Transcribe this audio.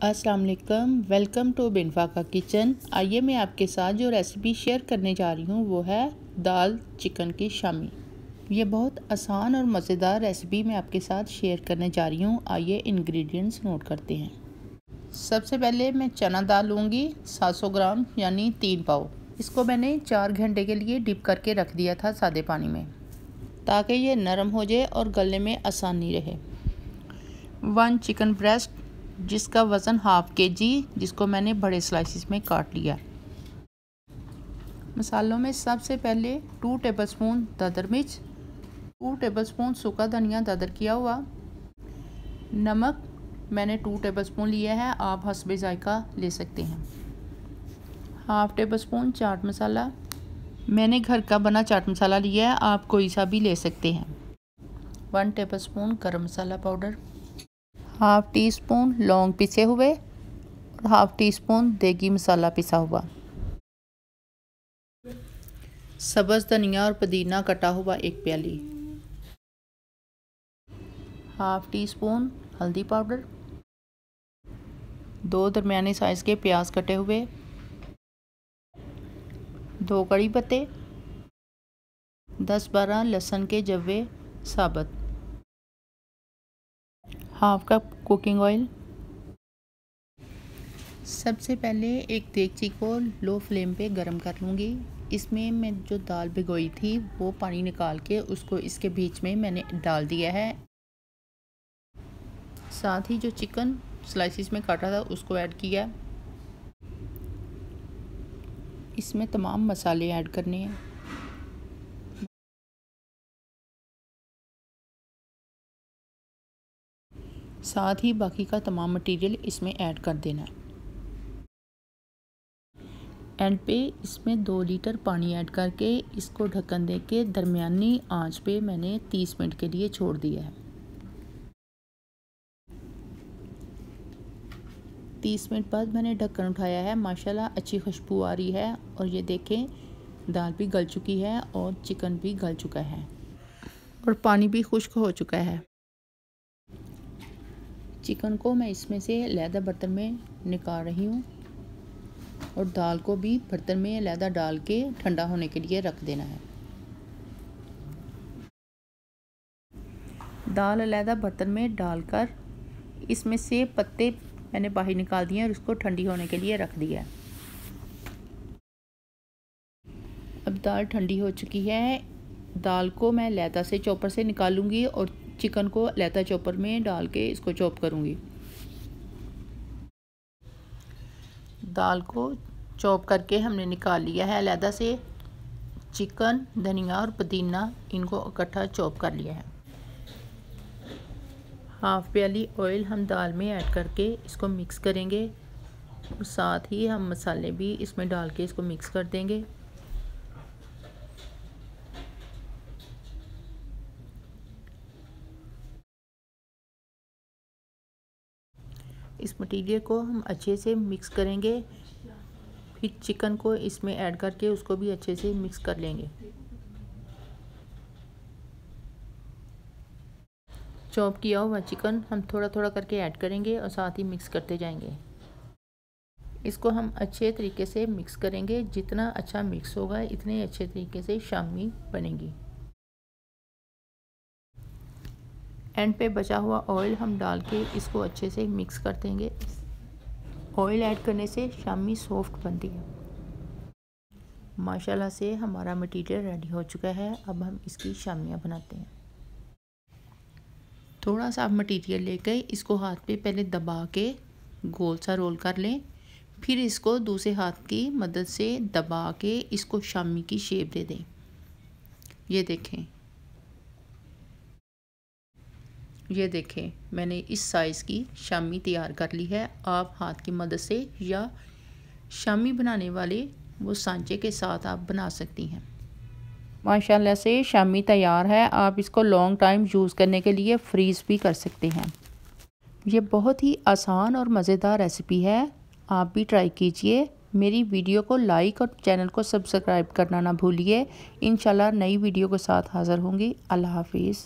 अस्सलाम वालेकुम welcome to बिनफा का किचन। आइए मैं आपके साथ जो रेसिपी शेयर करने जा रही हूँ, वो है दाल चिकन की शामी। ये बहुत आसान और मज़ेदार रेसिपी मैं आपके साथ शेयर करने जा रही हूँ। आइए इंग्रेडिएंट्स नोट करते हैं। सबसे पहले मैं चना दाल लूँगी 700 ग्राम, यानी तीन पाव। इसको मैंने चार घंटे के लिए डिप करके रख दिया था सादे पानी में, ताकि ये नरम हो जाए और गलने में आसानी रहे। वन चिकन ब्रेस्ट जिसका वज़न हाफ़ के जी जिसको मैंने बड़े स्लाइसिस में काट लिया। मसालों में सबसे पहले टू टेबलस्पून दादर मिर्च टू टेबलस्पून सूखा धनिया दादर किया हुआ। नमक मैंने टू टेबलस्पून लिया है, आप हसबे ज़ायका ले सकते हैं। Half tablespoon chaat masala. मैंने घर का बना चाट मसाला लिया है, आप कोई सा भी ले सकते हैं। One tablespoon garam masala powder. Half teaspoon लौंग पिसे हुए और हाफ़ टी स्पून देगी मसाला पिसा हुआ। सब्ज़, धनिया और पुदीना कटा हुआ एक प्याली। हाफ़ टी स्पून हल्दी पाउडर। दो दरमियाने साइज़ के प्याज कटे हुए। दो कड़ी पत्ते। दस बारह लहसुन के जवे साबत। Half cup cooking oil. सबसे पहले एक देगची को लो फ्लेम पे गरम कर लूँगी। इसमें मैं जो दाल भिगोई थी, वो पानी निकाल के उसको इसके बीच में मैंने डाल दिया है। साथ ही जो चिकन स्लाइसिस में काटा था, उसको ऐड किया। इसमें तमाम मसाले ऐड करने हैं। साथ ही बाकी का तमाम मटेरियल इसमें ऐड कर देना है। एंड पे इसमें दो लीटर पानी ऐड करके इसको ढक्कन दे के दरमियानी आँच पे मैंने तीस मिनट के लिए छोड़ दिया है। तीस मिनट बाद मैंने ढक्कन उठाया है। माशाल्लाह अच्छी खुशबू आ रही है और ये देखें, दाल भी गल चुकी है और चिकन भी गल चुका है। और पानी भी खुश्क हो चुका है। चिकन को मैं इसमें से लहदा बर्तन में निकाल रही हूँ और दाल को भी बर्तन में लहदा डाल के ठंडा होने के लिए रख देना है। दाल लहदा बर्तन में डालकर इसमें से पत्ते मैंने बाहर निकाल दिए और इसको ठंडी होने के लिए रख दिया अब दाल ठंडी हो चुकी है। दाल को मैं लहदा से चॉपर से निकालूँगी और चिकन को लहता चॉपर में डाल के इसको चॉप करूँगी। दाल को चॉप करके हमने निकाल लिया है। लहदा से चिकन, धनिया और पुदीना इनको इकट्ठा चॉप कर लिया है। हाफ़ प्याली ऑयल हम दाल में ऐड करके इसको मिक्स करेंगे। और साथ ही हम मसाले भी इसमें डाल के इसको मिक्स कर देंगे। इस मटीरियल को हम अच्छे से मिक्स करेंगे। फिर चिकन को इसमें ऐड करके उसको भी अच्छे से मिक्स कर लेंगे। चॉप किया हुआ चिकन हम थोड़ा थोड़ा करके ऐड करेंगे और साथ ही मिक्स करते जाएँगे। इसको हम अच्छे तरीके से मिक्स करेंगे। जितना अच्छा मिक्स होगा, इतने अच्छे तरीके से शामी बनेगी। एंड पे बचा हुआ ऑयल हम डाल के इसको अच्छे से मिक्स कर देंगे। ऑयल ऐड करने से शामी सॉफ्ट बनती है। माशाल्लाह से हमारा मटेरियल रेडी हो चुका है। अब हम इसकी शामियाँ बनाते हैं। थोड़ा सा आप मटीरियल लेकर इसको हाथ पे पहले दबा के गोल सा रोल कर लें। फिर इसको दूसरे हाथ की मदद से दबा के इसको शामी की शेप दे दें। ये देखें। ये देखें, मैंने इस साइज़ की शामी तैयार कर ली है। आप हाथ की मदद से या शामी बनाने वाले वो सांचे के साथ आप बना सकती हैं। माशाल्लाह से शामी तैयार है। आप इसको लॉन्ग टाइम यूज़ करने के लिए फ्रीज़ भी कर सकते हैं। ये बहुत ही आसान और मज़ेदार रेसिपी है। आप भी ट्राई कीजिए। मेरी वीडियो को लाइक और चैनल को सब्सक्राइब करना ना भूलिए। इन नई वीडियो के साथ हाज़िर होंगी। अल्लाह हाफिज़।